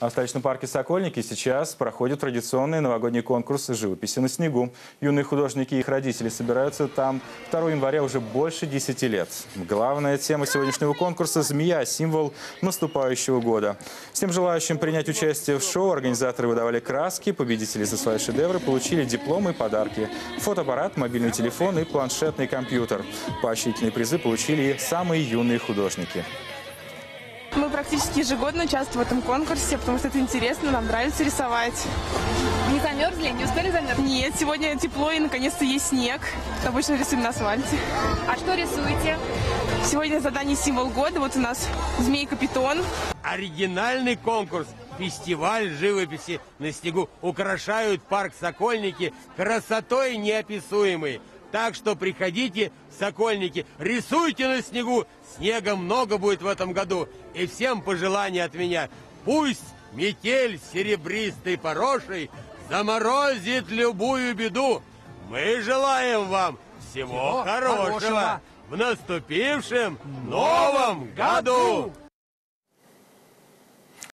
А в столичном парке «Сокольники» сейчас проходит традиционный новогодний конкурс живописи на снегу. Юные художники и их родители собираются там 2 января уже больше 10 лет. Главная тема сегодняшнего конкурса – змея, символ наступающего года. Всем желающим принять участие в шоу организаторы выдавали краски, победители за свои шедевры получили дипломы и подарки. Фотоаппарат, мобильный телефон и планшетный компьютер. Поощрительные призы получили и самые юные художники. Мы практически ежегодно участвуем в этом конкурсе, потому что это интересно, нам нравится рисовать. Не замерзли? Не успели замерзнуть? Нет, сегодня тепло и наконец-то есть снег. Обычно рисуем на асфальте. А что рисуете? Сегодня задание символ года. Вот у нас змейка-питон. оригинальный конкурс «Фестиваль живописи на снегу» украшают парк Сокольники красотой неописуемой. Так что приходите Сокольники, рисуйте на снегу, снега много будет в этом году. И всем пожелания от меня. Пусть метель серебристой порошей заморозит любую беду. Мы желаем вам всего, хорошего, хорошего. в наступившем новом году!